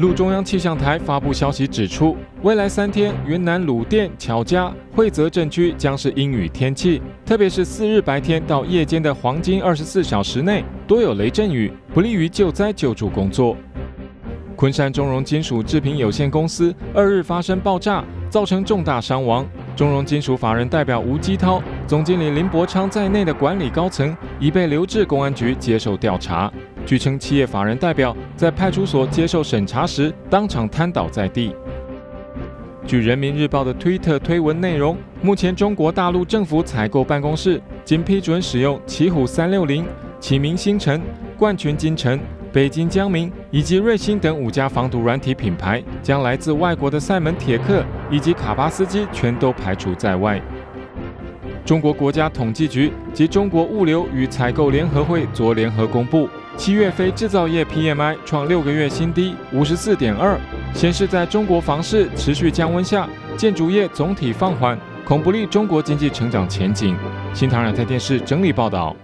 陆中央气象台发布消息指出，未来三天，云南鲁甸、巧家、惠泽镇区将是阴雨天气，特别是四日白天到夜间的黄金二十四小时内，多有雷阵雨，不利于救灾救助工作。昆山中荣金属制品有限公司二日发生爆炸，造成重大伤亡。中荣金属法人代表吴基涛、总经理林伯昌在内的管理高层已被留置公安局接受调查。据称，企业法人代表在派出所接受审查时，当场瘫倒在地。据人民日报的推特推文内容，目前中国大陆政府采购办公室仅批准使用奇虎三六零、启明星辰、冠群金城、北京江明以及瑞星等五家防毒软体品牌，将来自外国的赛门铁克以及卡巴斯基全都排除在外。中国国家统计局及中国物流与采购联合会昨联合公布。七月非制造业 PMI 创六个月新低，五十四点二，显示在中国房市持续降温下，建筑业总体放缓，恐不利中国经济成长前景。新唐人台电视整理报道。